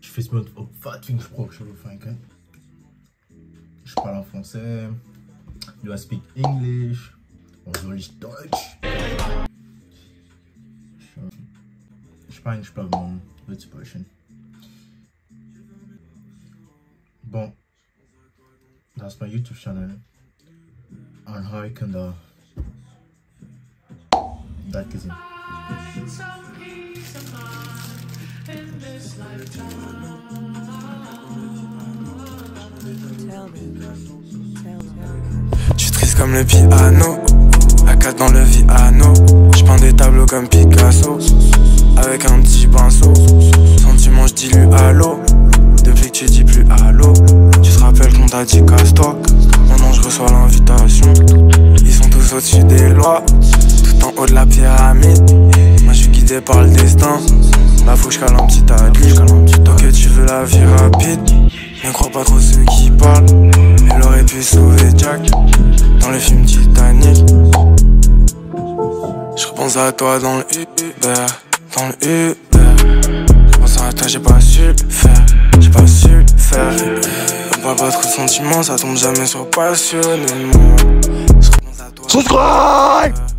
Ich weiß nicht, op wat voor spraak je wil vangen. Ich parle en français, je speak English, on soll nicht Deutsch. Spanisch pardon, Witzbrötchen. Bon, dat is mijn YouTube-channel. En hoe je kunt daar gesehen. Je suis triste comme le piano, à 4 dans le piano. Je peins des tableaux comme Picasso, avec un petit pinceau. Sentiment, je dilue à l'eau. Depuis que tu dis plus allô, tu te rappelles qu'on t'a dit casse-toi. Maintenant je reçois l'invitation. Ils sont tous au-dessus des lois, la pyramide. Moi je suis guidé par le destin. La cale un petit adlib. Toi que tu veux la vie rapide, ne crois pas trop ceux qui parlent. Elle aurait pu sauver Jack dans le film Titanic. Je repense à toi dans le Uber, dans le Uber. Je pense à toi, j'ai pas su faire, j'ai pas su faire. On parle pas trop sentiments, ça tombe jamais sur à toi. Subscribe